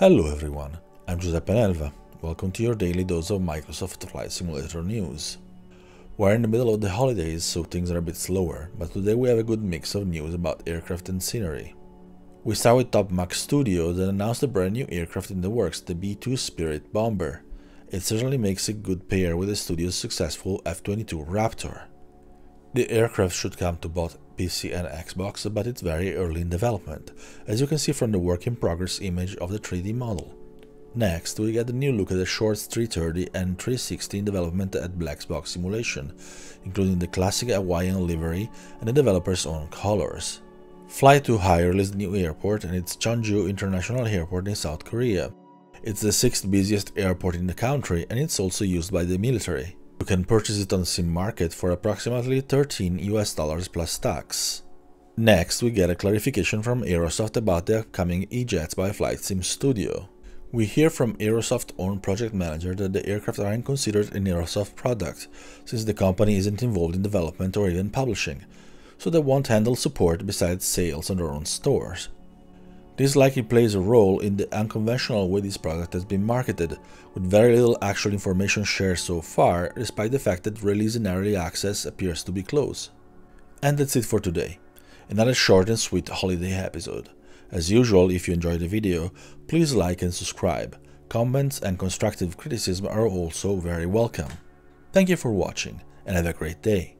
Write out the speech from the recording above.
Hello everyone, I'm Giuseppe Nelva. Welcome to your daily dose of Microsoft Flight Simulator news. We're in the middle of the holidays, so things are a bit slower, but today we have a good mix of news about aircraft and scenery. We start with Top Mach Studio that announced a brand new aircraft in the works, the B-2 Spirit Bomber. It certainly makes a good pair with the studio's successful F-22 Raptor. The aircraft should come to both PC and Xbox, but it's very early in development, as you can see from the work in progress image of the 3D model. Next, we get a new look at the Shorts 330 and 360 in development at BlackBox Simulation, including the classic Hawaiian livery and the developer's own colors. Fly 2 High released new airport and it's Cheongju International Airport in South Korea. It's the sixth busiest airport in the country and it's also used by the military. You can purchase it on Sim Market for approximately 13 US dollars plus tax. Next, we get a clarification from Aerosoft about the upcoming E-Jets by Flight Sim Studio. We hear from Aerosoft own project manager that the aircraft aren't considered an Aerosoft product, since the company isn't involved in development or even publishing, so they won't handle support besides sales on their own stores. This likely plays a role in the unconventional way this product has been marketed, with very little actual information shared so far, despite the fact that release in early access appears to be close. And that's it for today. Another short and sweet holiday episode. As usual, if you enjoyed the video, please like and subscribe. Comments and constructive criticism are also very welcome. Thank you for watching, and have a great day.